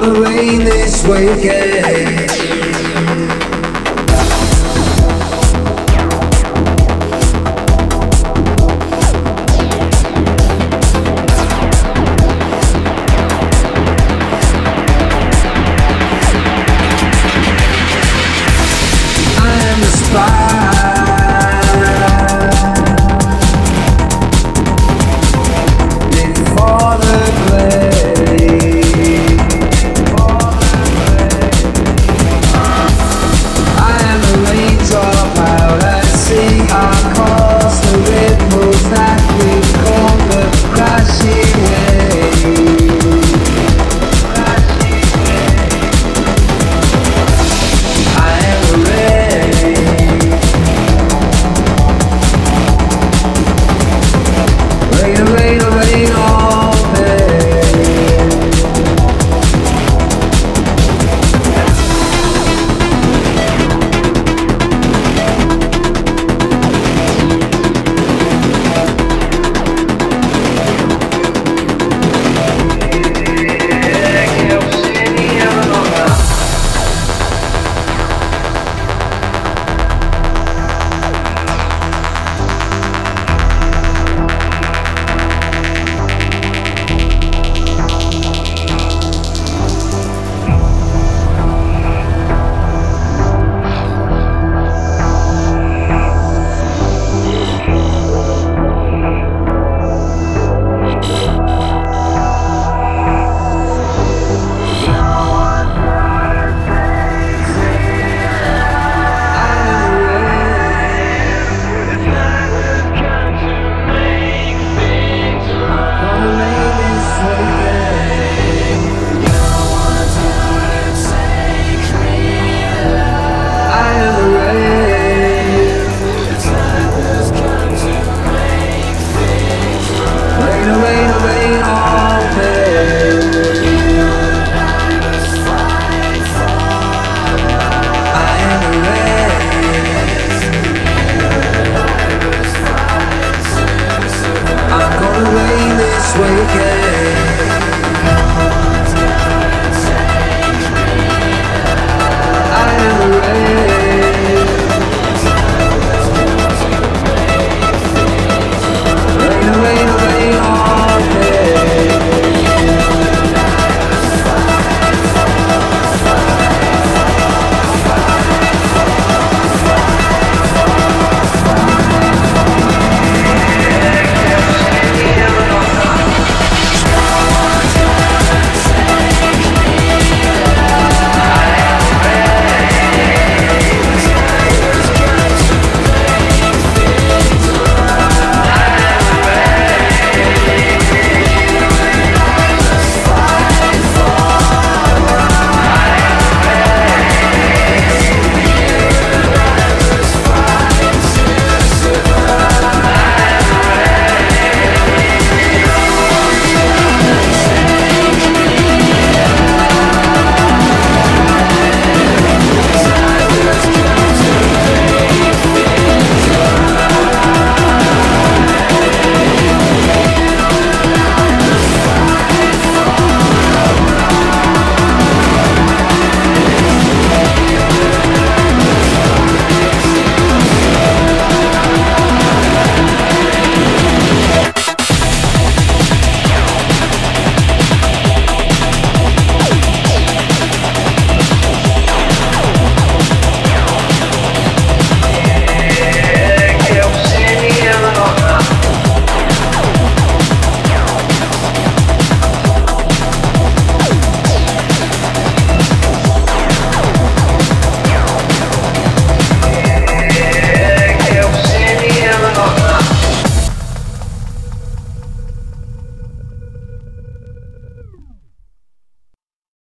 gonna rain this way again